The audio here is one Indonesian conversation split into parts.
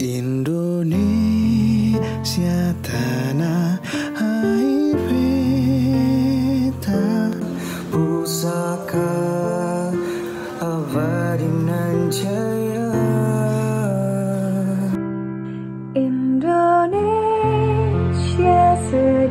Indonesia tanah air beta pusaka abadi nan jaya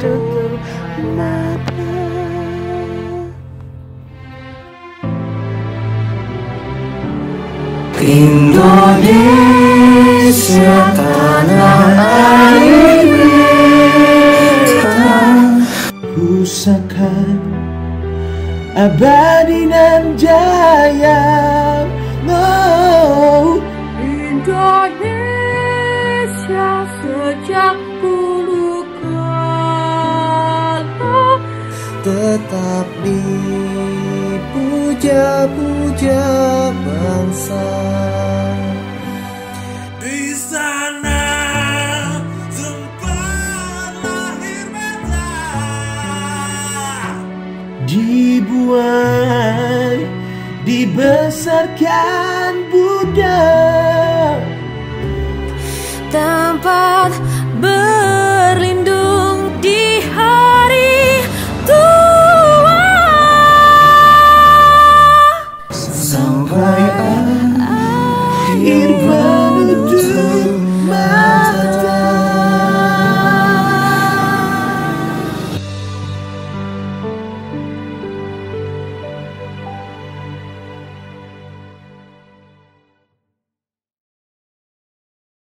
menutup mata Indonesia tanah air pusaka abadi nan jaya no. Indonesia sejak puja-puja bangsa. Di sana sempat lahir beta dibuat dibesarkan Buddha. Tempat